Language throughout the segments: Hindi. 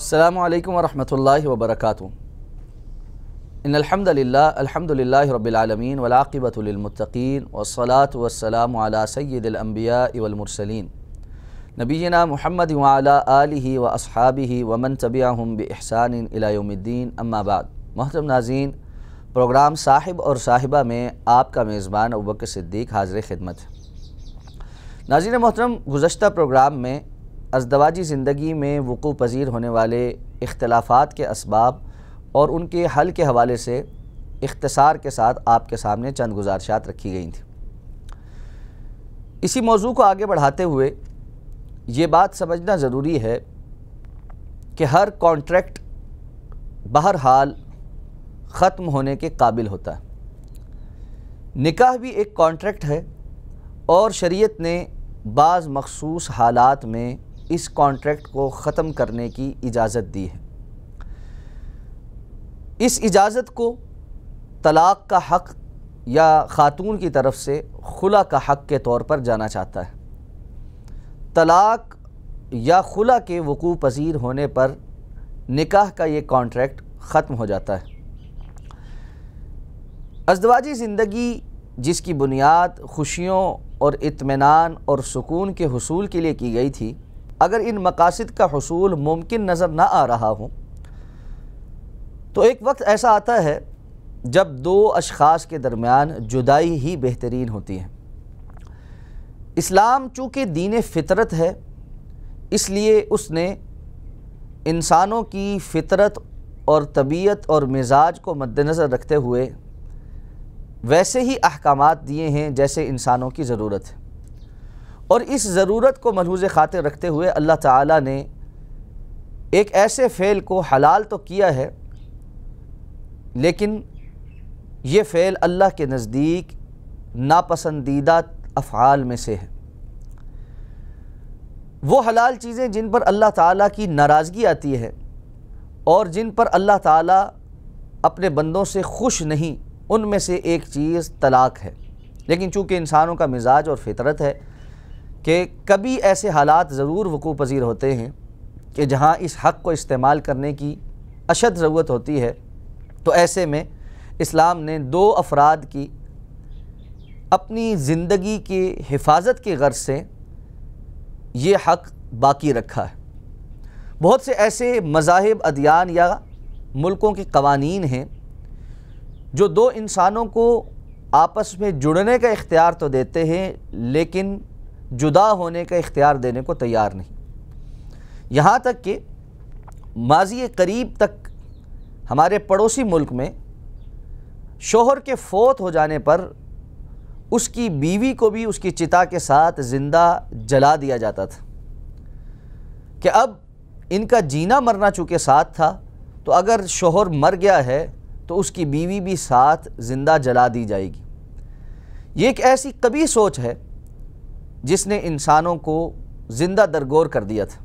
अल्लाम वरहमल वबरक इनहमदिल्ला अलहमदिल्ला रबालमीन वलाक़िबतुलमतकीन वसलात वसलाम सैदम्बिया वलमरसलिन नबीना महमद आलिहि व असहाबिहि वमन तबियाहम बहसान इलायुद्दीन अम्माबाद मोहतरम नाजीन प्रोग्राम साहिब और साहिबा में आपका मेज़बान अबूबकर सिद्दीक हाजिर खिदमत नाजीन मोहतरम गुज़श्ता प्रोग्राम में अजदवाजी ज़िंदगी में वक़ू पज़ीर होने वाले इख्तलाफ़ात के इसबाब और उनके हल के हवाले से इख्तसार के साथ आपके सामने चंद गुजारशात रखी गई थी। इसी मौजू को आगे बढ़ाते हुए ये बात समझना ज़रूरी है कि हर कॉन्ट्रैक्ट बहरहाल ख़त्म होने के काबिल होता है। निकाह भी एक कॉन्ट्रैक्ट है और शरीयत ने बाज़ मखसूस हालात में इस कॉन्ट्रैक्ट को ख़त्म करने की इजाज़त दी है। इस इजाज़त को तलाक़ का हक़ या ख़ातून की तरफ़ से खुला का हक़ के तौर पर जाना चाहता है। तलाक़ या खुला के वकू पज़ीर होने पर निकाह का ये कॉन्ट्रैक्ट ख़त्म हो जाता है। अजदवाजी ज़िंदगी, जिसकी बुनियाद खुशियों और इत्मीनान और सुकून के हसूल के लिए की गई थी अगर इन मकासद का हसूल मुमकिन नज़र ना आ रहा हो तो एक वक्त ऐसा आता है जब दो अशख़ास के दरमियान जुदाई ही बेहतरीन होती है। इस्लाम चूँकि दीन फ़ितरत है, इसलिए उसने इंसानों की फ़ितरत और तबीयत और मिजाज को मद्दनज़र रखते हुए वैसे ही अहकाम दिए हैं जैसे इंसानों की ज़रूरत है। और इस ज़रूरत को मलहूज ख़ातिर रखते हुए अल्लाह ताला ने एक ऐसे फ़ेल को हलाल तो किया है, लेकिन ये फ़ेल अल्लाह के नज़दीक नापसंदीदा अफ़ाल में से है। वो हलाल चीज़ें जिन पर अल्लाह ताला की नाराज़गी आती है और जिन पर अल्लाह ताला अपने बंदों से खुश नहीं, उनमें से एक चीज़ तलाक है। लेकिन चूँकि इंसानों का मिजाज और फितरत है कि कभी ऐसे हालात ज़रूर वकू पज़ीर होते हैं कि जहाँ इस हक़ को इस्तेमाल करने की अशद ज़रूरत होती है। तो ऐसे में इस्लाम ने दो अफराद की अपनी ज़िंदगी की हिफाजत की गर्ज से ये हक़ बाकी रखा है। बहुत से ऐसे मज़ाहब, अदियान या मुल्कों के कवानीन हैं जो दो इंसानों को आपस में जुड़ने का इख्तियार तो देते हैं, लेकिन जुदा होने का इख्तियार देने को तैयार नहीं। यहाँ तक कि माजी करीब तक हमारे पड़ोसी मुल्क में शोहर के फोत हो जाने पर उसकी बीवी को भी उसकी चिता के साथ ज़िंदा जला दिया जाता था। कि अब इनका जीना मरना चूँकि साथ था तो अगर शोहर मर गया है तो उसकी बीवी भी साथ ज़िंदा जला दी जाएगी। ये एक ऐसी कभी सोच है जिसने इंसानों को ज़िंदा दरगोर कर दिया था।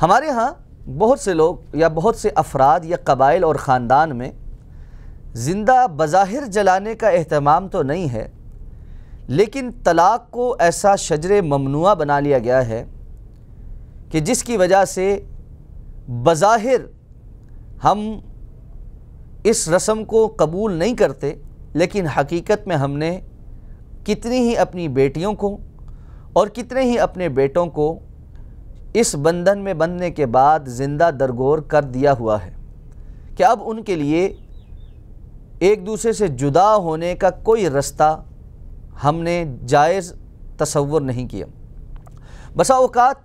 हमारे यहाँ बहुत से लोग या बहुत से अफराद या कबाइल और ख़ानदान में ज़िंदा बज़ाहिर जलाने का अहतमाम तो नहीं है, लेकिन तलाक़ को ऐसा शजर ममनुआ बना लिया गया है कि जिसकी वजह से बज़ाहिर हम इस रस्म को कबूल नहीं करते, लेकिन हकीकत में हमने कितनी ही अपनी बेटियों को और कितने ही अपने बेटों को इस बंधन में बंधने के बाद ज़िंदा दरगोर कर दिया हुआ है कि अब उनके लिए एक दूसरे से जुदा होने का कोई रास्ता हमने जायज़ तसव्वुर नहीं किया। बसा अवकात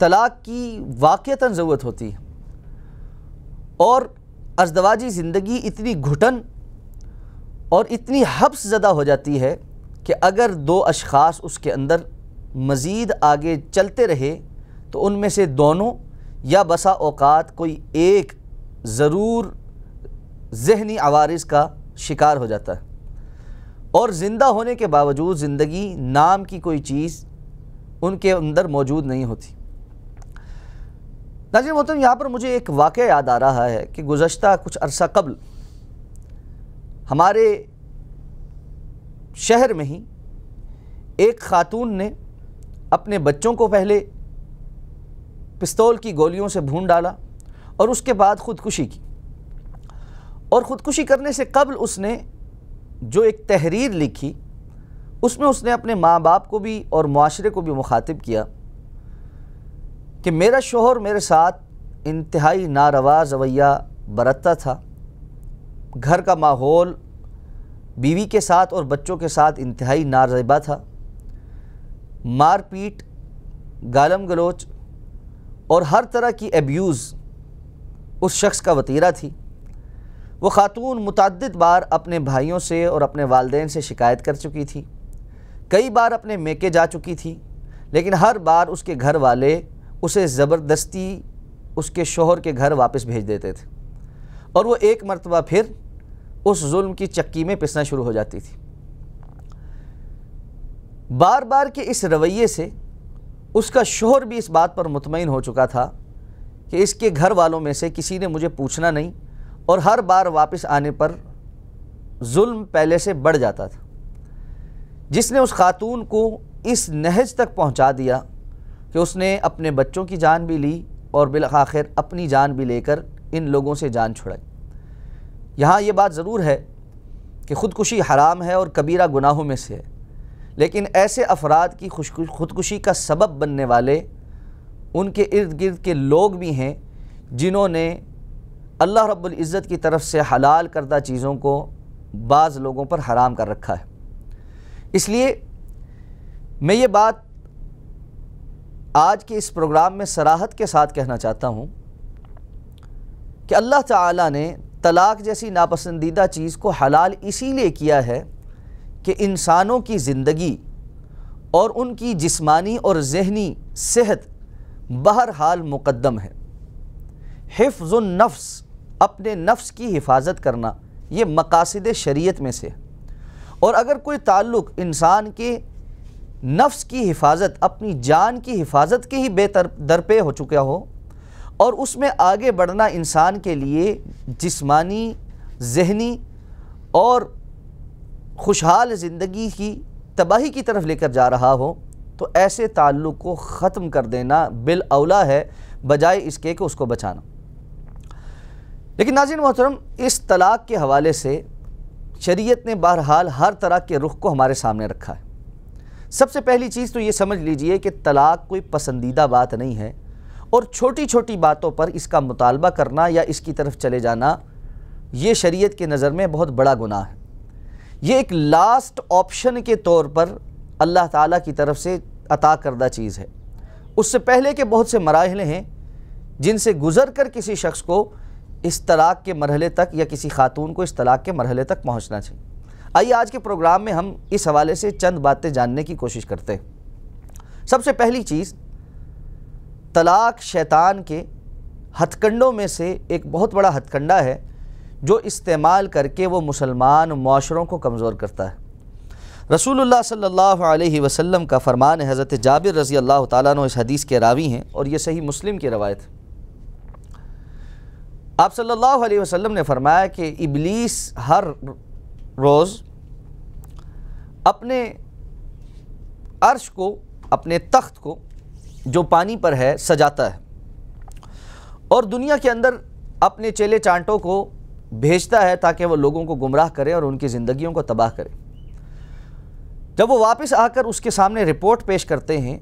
तलाक़ की वाक़ता ज़रूरत होती है और अजदवाजी ज़िंदगी इतनी घुटन और इतनी हब्स ज़दा हो जाती है कि अगर दो अशख़ास उसके अंदर मज़ीद आगे चलते रहे तो उनमें से दोनों या बसा अवकात कोई एक ज़रूर जहनी आवारस का शिकार हो जाता है। और ज़िंदा होने के बावजूद ज़िंदगी नाम की कोई चीज़ उनके अंदर मौजूद नहीं होती। नाजिर मोहतरम, यहाँ पर मुझे एक वाक़ याद आ रहा है कि गुज्त कुछ अरसा कबल हमारे शहर में ही एक ख़ातून ने अपने बच्चों को पहले पिस्तौल की गोलियों से भून डाला और उसके बाद ख़ुदकुशी की। और ख़ुदकुशी करने से कबल उसने जो एक तहरीर लिखी, उसमें उसने अपने माँ बाप को भी और माशरे को भी मुखातिब किया कि मेरा शोहर मेरे साथ इंतहाई नारवा रवैया बरतता था। घर का माहौल, बीवी के साथ और बच्चों के साथ इंतहाई नारज़बा था। मारपीट गालम गलोच और हर तरह की एब्यूज़ उस शख्स का वतीरा थी। वो ख़ातून मुतद बार अपने भाइयों से और अपने वालदेन से शिकायत कर चुकी थी। कई बार अपने मेके जा चुकी थी, लेकिन हर बार उसके घर वाले उसे ज़बरदस्ती उसके शोहर के घर वापस भेज देते थे। और वो एक मरतबा फिर उस जुल्म की चक्की में पिसना शुरू हो जाती थी। बार बार के इस रवैये से उसका शोहर भी इस बात पर मुतमिन हो चुका था कि इसके घर वालों में से किसी ने मुझे पूछना नहीं और हर बार वापस आने पर जुल्म पहले से बढ़ जाता था। जिसने उस खातून को इस नहज तक पहुँचा दिया कि उसने अपने बच्चों की जान भी ली और बिल आखिर अपनी जान भी लेकर इन लोगों से जान छुड़ाई। यहाँ ये बात ज़रूर है कि ख़ुदकुशी हराम है और कबीरा गुनाहों में से है। लेकिन ऐसे अफराद की ख़ुदकुशी का सबब बनने वाले उनके इर्द गिर्द के लोग भी हैं जिन्होंने अल्लाह रब्बुल इज़्ज़त की तरफ़ से हलाल करदा चीज़ों को बाज़ लोगों पर हराम कर रखा है। इसलिए मैं ये बात आज के इस प्रोग्राम में सराहत के साथ कहना चाहता हूँ कि अल्लाह ताला ने तलाक जैसी नापसंदीदा चीज़ को हलाल इसीलिए किया है कि इंसानों की ज़िंदगी और उनकी जिस्मानी और जहनी सेहत बहरहाल मुकदम है। हिफ्ज़ुलनफ्स अपने नफ्स की हिफाजत करना, ये मकासद शरीयत में से है। और अगर कोई ताल्लुक़ इंसान के नफ्स की हिफाजत, अपनी जान की हिफाजत के ही बेतर दरपे हो चुका हो और उसमें आगे बढ़ना इंसान के लिए जिस्मानी, जहनी और खुशहाल ज़िंदगी की तबाही की तरफ़ लेकर जा रहा हो। तो ऐसे ताल्लुक़ को ख़त्म कर देना बिल अवला है, बजाय इसके कि उसको बचाना। लेकिन नाजिन मोहतरम, इस तलाक़ के हवाले से शरीयत ने बहरहाल हर तरह के रुख को हमारे सामने रखा है। सबसे पहली चीज़ तो ये समझ लीजिए कि तलाक़ कोई पसंदीदा बात नहीं है। और छोटी छोटी बातों पर इसका मुतालबा करना या इसकी तरफ़ चले जाना, ये शरीयत के नज़र में बहुत बड़ा गुनाह है। ये एक लास्ट ऑप्शन के तौर पर अल्लाह ताला की तरफ़ से अता करदा चीज़ है। उससे पहले के बहुत से मराहले हैं, जिनसे गुज़र कर किसी शख्स को इस तलाक़ के मरहले तक या किसी खातून को इस तलाक़ के मरहले तक पहुँचना चाहिए। आइए आज के प्रोग्राम में हम इस हवाले से चंद बातें जानने की कोशिश करते हैं। सबसे पहली चीज़ तलाक़ शैतान के हथकंडों में से एक बहुत बड़ा हथकंडा है, जो इस्तेमाल करके वो मुसलमान माशरों को कमज़ोर करता है। रसूलुल्लाह सल्लल्लाहु अलैहि वसल्लम का फ़रमान हज़रत जाबिर रज़ी अल्लाह तु इस हदीस के रावी हैं और ये सही मुस्लिम की रवायत है। आप सल्लल्लाहु अलैहि वसल्लम ने फरमाया कि इबलीस हर रोज़ अपने अर्श को, अपने तख्त को जो पानी पर है, सजाता है। और दुनिया के अंदर अपने चेले चांटों को भेजता है ताकि वो लोगों को गुमराह करें और उनकी ज़िंदगियों को तबाह करें। जब वो वापस आकर उसके सामने रिपोर्ट पेश करते हैं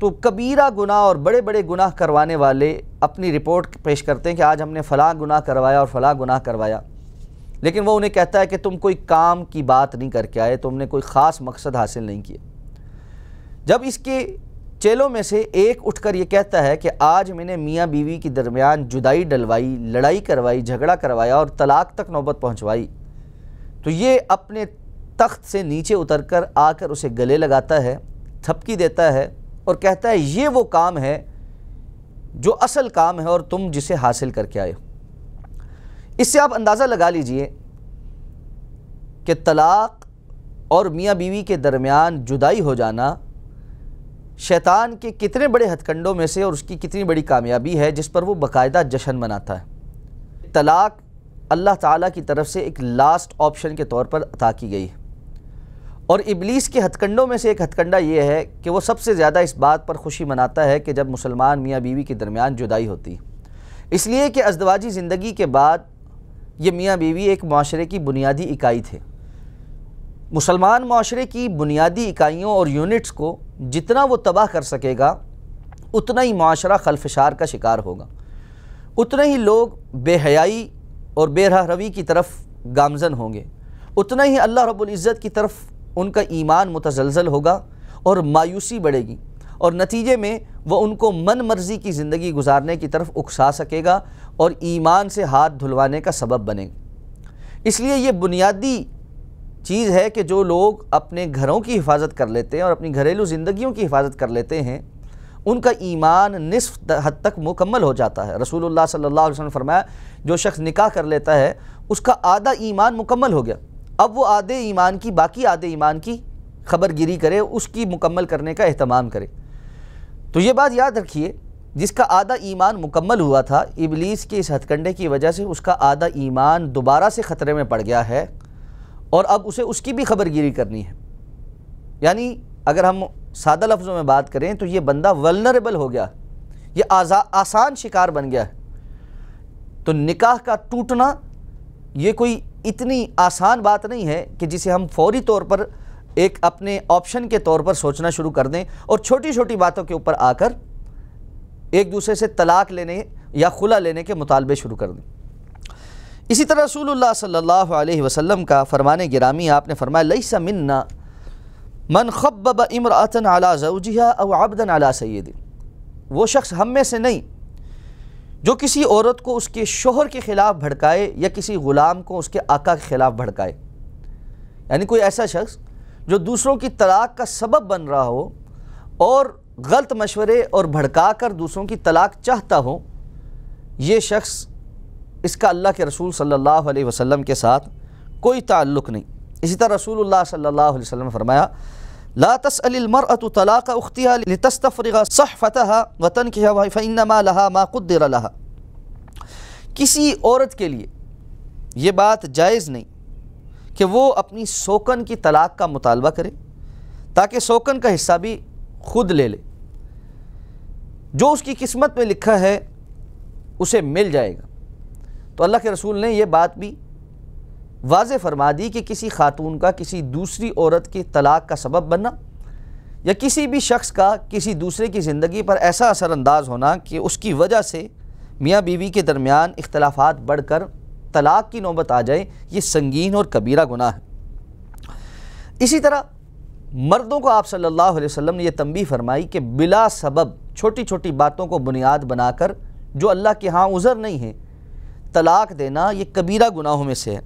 तो कबीरा गुनाह और बड़े बड़े गुनाह करवाने वाले अपनी रिपोर्ट पेश करते हैं कि आज हमने फ़लाँ गुनाह करवाया और फ़लाँ गुनाह करवाया। लेकिन वो उन्हें कहता है कि तुम कोई काम की बात नहीं करके आए, तुमने कोई ख़ास मकसद हासिल नहीं किया। जब इसके चेलों में से एक उठकर ये कहता है कि आज मैंने मियाँ बीवी के दरमियान जुदाई डलवाई, लड़ाई करवाई, झगड़ा करवाया और तलाक तक नौबत पहुँचवाई। तो ये अपने तख्त से नीचे उतर कर आकर उसे गले लगाता है, थपकी देता है और कहता है, ये वो काम है जो असल काम है और तुम जिसे हासिल करके आए हो। इससे आप अंदाज़ा लगा लीजिए कि तलाक़ और मियाँ बीवी के दरमियान जुदाई हो जाना शैतान के कितने बड़े हथकंडों में से और उसकी कितनी बड़ी कामयाबी है, जिस पर वो बाकायदा जश्न मनाता है। तलाक़ अल्लाह ताला की तरफ़ से एक लास्ट ऑप्शन के तौर पर अता की गई है। और इबलीस के हथकंडों में से एक हथकंडा ये है कि वो सबसे ज़्यादा इस बात पर खुशी मनाता है कि जब मुसलमान मियाँ बीवी के दरमियान जुदाई होती इसलिए कि अजदवाजी ज़िंदगी के बाद ये मियाँ बीवी एक माशरे की बुनियादी इकाई थे। मुसलमान माशरे की बुनियादी इकाइयों और यूनिट्स को जितना वो तबाह कर सकेगा, उतना ही माशरा खलफशार का शिकार होगा। उतने ही लोग बेहयाई और बेरहरवी की तरफ़ गामजन होंगे। उतना ही अल्लाह रब्ज़त की तरफ़ उनका ईमान मुतजलजल होगा और मायूसी बढ़ेगी और नतीजे में वह उनको मन मर्ज़ी की ज़िंदगी गुजारने की तरफ़ उकसा सकेगा और ईमान से हाथ धुलवाने का सबब बनेगा। इसलिए ये बुनियादी चीज़ है कि जो लोग अपने घरों की हिफाजत कर लेते हैं और अपनी घरेलू ज़िंदगियों की हिफाजत कर लेते हैं, उनका ईमान निसफ हद तक मुकम्मल हो जाता है। रसूलुल्लाह वसल्लम फरमाया, जो शख्स निकाह कर लेता है, उसका आधा ईमान मुकम्मल हो गया। अब वो आधे ईमान की, बाकी आधे ईमान की खबर गिरी करे, उसकी मुकम्मल करने का अहतमाम करे। तो ये बात याद रखिए, जिसका आधा ईमान मुकम्मल हुआ था, इबलीस के इस हथकंडे की वजह से उसका आधा ईमान दोबारा से ख़तरे में पड़ गया है। और अब उसे उसकी भी खबर गिरी करनी है। यानी अगर हम सादा लफ्ज़ों में बात करें तो ये बंदा वलनरेबल हो गया। ये आजा, आसान शिकार बन गया है। तो निकाह का टूटना ये कोई इतनी आसान बात नहीं है कि जिसे हम फौरी तौर पर एक अपने ऑप्शन के तौर पर सोचना शुरू कर दें और छोटी छोटी बातों के ऊपर आकर एक दूसरे से तलाक लेने या खुला लेने के मुतालबे शुरू कर दें। इसी तरह रसूलुल्लाह सल्लल्लाहु अलैहि वसल्लम का फरमान गिरामी आपने फरमाया लईसा मिन्ना मन खब्ब इमरातन अला जौजिया अव अबदन अला सैद वो शख्स हम में से नहीं, जो किसी औरत को उसके शोहर के ख़िलाफ़ भड़काए या किसी ग़ुलाम को उसके आका के ख़िलाफ़ भड़काए। यानी कोई ऐसा शख्स जो दूसरों की तलाक का सबब बन रहा हो और गलत मशवरे और भड़का कर दूसरों की तलाक चाहता हो, ये शख्स इसका अल्लाह के रसूल सल्लल्लाहु अलैहि वसल्लम के साथ कोई ताल्लुक़ नहीं। इसी तरह अलैहि वसल्लम ने फरमाया, ला तसअलमरअतु तलाक़ सहफ़तहा वतन की फ़इन्नमा लहा मा क़ुद्दिर लहा। किसी औरत के लिए ये बात जायज़ नहीं कि वो अपनी सोकन की तलाक़ का मुतालबा करे, ताकि सोकन का हिस्सा भी खुद ले ले। जो उसकी किस्मत में लिखा है, उसे मिल जाएगा। तो अल्लाह के रसूल ने यह बात भी वाज फरमा दी कि किसी खातून का, किसी दूसरी औरत की तलाक़ का सबब बनना या किसी भी शख्स का किसी दूसरे की ज़िंदगी पर ऐसा असरानंदाज होना कि उसकी वजह से मियाँ बीवी के दरमियान इख्तलाफात बढ़कर तलाक़ की नौबत आ जाए, ये संगीन और कबीरा गुनाह है। इसी तरह मर्दों को आप सल्लल्लाहु अलैहि वसल्लम ने यह तंबी फरमाई कि बिला सबब छोटी छोटी बातों को बुनियाद बनाकर जो अल्लाह के यहाँ उज़र नहीं है तलाक़ देना ये कबीरा गुनाहों में से है।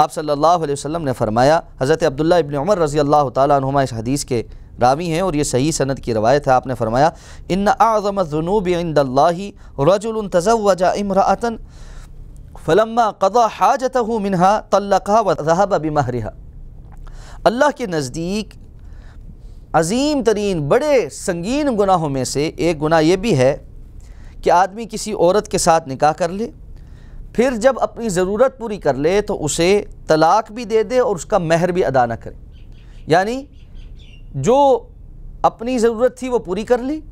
आप सल्लल्लाहु अलैहि वसल्लम ने फरमाया, हज़रत अब्दुल्ला इब्न उमर रज़ी अल्लाह तुमा इस हदीस के रावी हैं और ये सही सनद की रवायत है। आपने फरमाया इन आज़मजुनूब इंदल्लाही रजुल तज़वजा इमरातन फ़लम्मा कदा हाजत मिनहा तल्लक़ा व जहब बमहरिहा। अल्लाह के नज़दीक अजीम तरीन बड़े संगीन गुनाहों में से एक गुनाह ये भी है कि आदमी किसी औरत के साथ निकाह कर ले फिर जब अपनी ज़रूरत पूरी कर ले तो उसे तलाक भी दे दे और उसका महर भी अदा ना करे। यानी जो अपनी ज़रूरत थी वो पूरी कर ली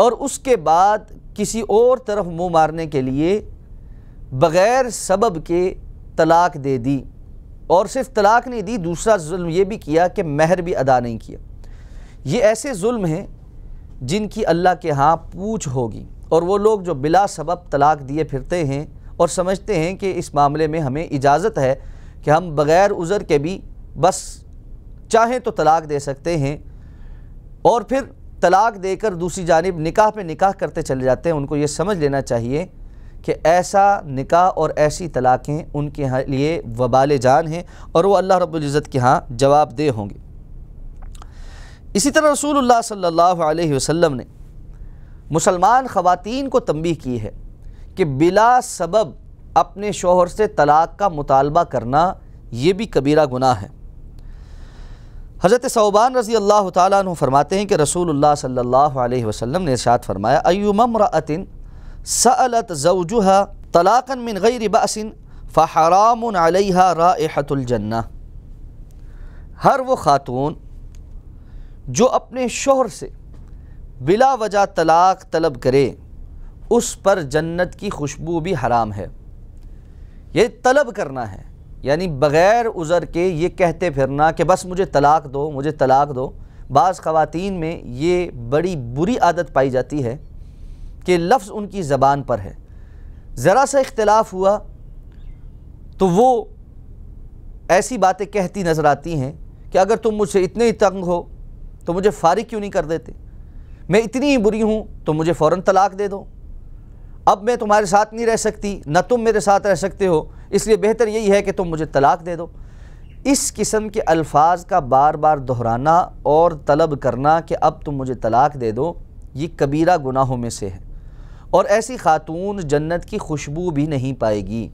और उसके बाद किसी और तरफ़ मुँह मारने के लिए बग़ैर सबब के तलाक दे दी और सिर्फ़ तलाक नहीं दी, दूसरा जुल्म ये भी किया कि महर भी अदा नहीं किया। ये ऐसे जुल्म हैं जिनकी अल्लाह के यहाँ पूछ होगी और वो लोग जो बिला सबब तलाक दिए फिरते हैं और समझते हैं कि इस मामले में हमें इजाज़त है कि हम बग़ैर उज़र के भी बस चाहें तो तलाक दे सकते हैं और फिर तलाक देकर दूसरी जानब निकाह पे निकाह करते चले जाते हैं। उनको ये समझ लेना चाहिए कि ऐसा निकाह और ऐसी तलाक़ें उनके लिए वबाल जान हैं और वो अल्लाह रब्ज़त के यहाँ जवाब दे होंगे। इसी तरह रसूलुल्लाह सल्लल्लाहु अलैहि वसल्लम ने मुसलमान ख़वातीन को तंबी की है। कि बिला सबब अपने शोहर से तलाक़ का मुतालबा करना ये भी कबीरा गुनाह है। हज़रत सौबान रज़ी अल्लाह तु फरमाते हैं कि रसूलुल्लाह सल्लल्लाहु अलैहि वसल्लम ने इरशाद फरमाया अयुमरअतिन सअलत तलाक़न मिन गैर बसिन फ़हराम अलैहा राइहतुल जन्नह हर वो ख़ातून जो अपने शोहर से बिला वजह तलाक तलब करे उस पर जन्नत की खुशबू भी हराम है। ये तलब करना है। यानी बग़ैर उज़र के ये कहते फिरना कि बस मुझे तलाक दो, मुझे तलाक दो। बाज़ ख़वातीन में ये बड़ी बुरी आदत पाई जाती है कि लफ्ज़ उनकी ज़बान पर है। ज़रा सा इख्तलाफ हुआ तो वो ऐसी बातें कहती नज़र आती हैं कि अगर तुम मुझसे इतने ही तंग हो तो मुझे फारिग क्यों नहीं कर देते? मैं इतनी ही बुरी हूँ तो मुझे फ़ौर तलाक दे दो। अब मैं तुम्हारे साथ नहीं रह सकती, न तुम मेरे साथ रह सकते हो। इसलिए बेहतर यही है कि तुम मुझे तलाक दे दो। इस किस्म के अल्फाज का बार बार दोहराना और तलब करना कि अब तुम मुझे तलाक दे दो, ये कबीरा गुनाहों में से है। और ऐसी खातून जन्नत की खुशबू भी नहीं पाएगी।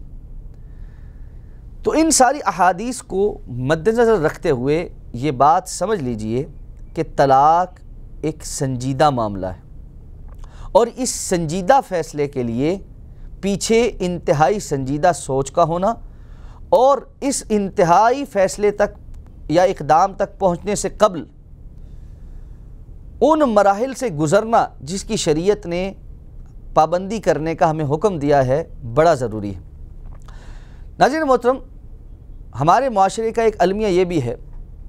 तो इन सारी अहादीस को मद्दनज़र रखते हुए ये बात समझ लीजिए कि तलाक एक संजीदा मामला है। और इस संजीदा फ़ैसले के लिए पीछे इंतहाई संजीदा सोच का होना और इस इंतहाई फ़ैसले तक या इकदाम तक पहुँचने से कबल उन मराहल से गुज़रना जिसकी शरीयत ने पाबंदी करने का हमें हुक्म दिया है, बड़ा ज़रूरी है। नाजिन मोहतरम, हमारे माशरे का एक अलमिया ये भी है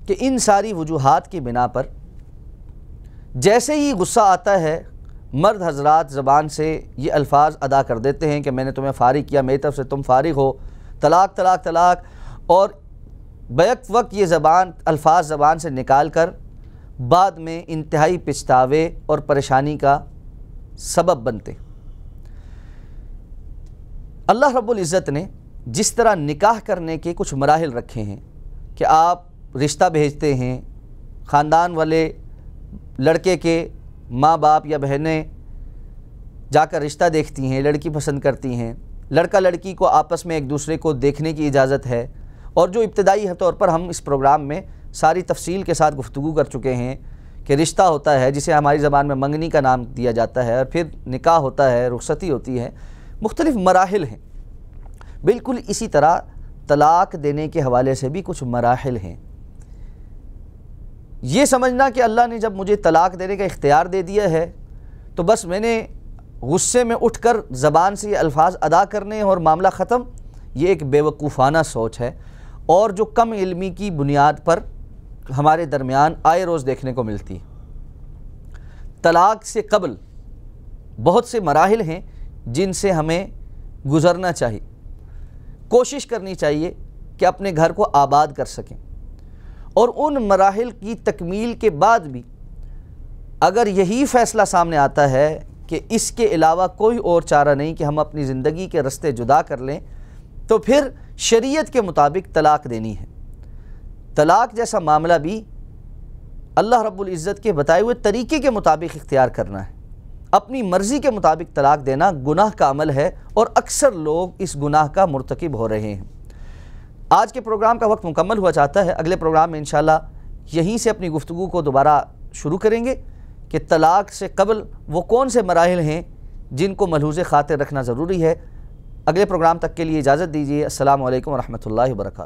कि इन सारी वजूहत की बिना पर जैसे ही गुस्सा आता है मर्द हजरात ज़बान से ये अल्फाज अदा कर देते हैं कि मैंने तुम्हें फ़ारिग किया, मेरी तरफ़ से तुम फ़ारिग हो। तलाक तलाक तलाक। और बैक वक्त ये ज़बान, अल्फाज ज़बान से निकाल कर बाद में इंतहाई पछतावे और परेशानी का सबब बनते। अल्लाह रब्बुल इज़्ज़त ने जिस तरह निकाह करने के कुछ मराहल रखे हैं कि आप रिश्ता भेजते हैं, ख़ानदान वाले लड़के के माँ बाप या बहनें जाकर रिश्ता देखती हैं, लड़की पसंद करती हैं। लड़का लड़की को आपस में एक दूसरे को देखने की इजाज़त है। और जो इब्तदाई तौर पर हम इस प्रोग्राम में सारी तफसील के साथ गुफ्तु कर चुके हैं कि रिश्ता होता है, जिसे हमारी ज़बान में मंगनी का नाम दिया जाता है और फिर निकाह होता है, रुखसती होती है, मुख्तलिफ़ मराहल हैं। बिल्कुल इसी तरह तलाक देने के हवाले से भी कुछ मराहल हैं। ये समझना कि अल्लाह ने जब मुझे तलाक देने का इख्तियार दे दिया है तो बस मैंने गुस्से में उठ कर ज़बान से ये अल्फाज अदा करने और मामला ख़त्म। ये एक बेवकूफ़ाना सोच है और जो कम इल्मी की बुनियाद पर हमारे दरमियान आए रोज़ देखने को मिलती तलाक से कबल बहुत से मराहल हैं जिनसे हमें गुज़रना चाहिए। कोशिश करनी चाहिए कि अपने घर को आबाद कर सकें। और उन मराहल की तकमील के बाद भी अगर यही फ़ैसला सामने आता है कि इसके अलावा कोई और चारा नहीं कि हम अपनी ज़िंदगी के रस्ते जुदा कर लें तो फिर शरीयत के मुताबिक तलाक देनी है। तलाक जैसा मामला भी अल्लाह रब्बुल इज़्ज़त के बताए हुए तरीके के मुताबिक इख्तियार करना है। अपनी मर्ज़ी के मुताबिक तलाक देना गुनाह का अमल है और अक्सर लोग इस गुनाह का मरतकब हो रहे हैं। आज के प्रोग्राम का वक्त मुकम्मल हुआ चाहता है। अगले प्रोग्राम में इन यहीं से अपनी गुफ्तु को दोबारा शुरू करेंगे कि तलाक से कबल वो कौन से मराहल हैं जिनको मलहूज़ ख़ातिर रखना ज़रूरी है। अगले प्रोग्राम तक के लिए इजाज़त दीजिए। असल वरहमल वर्का